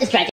It's tragic.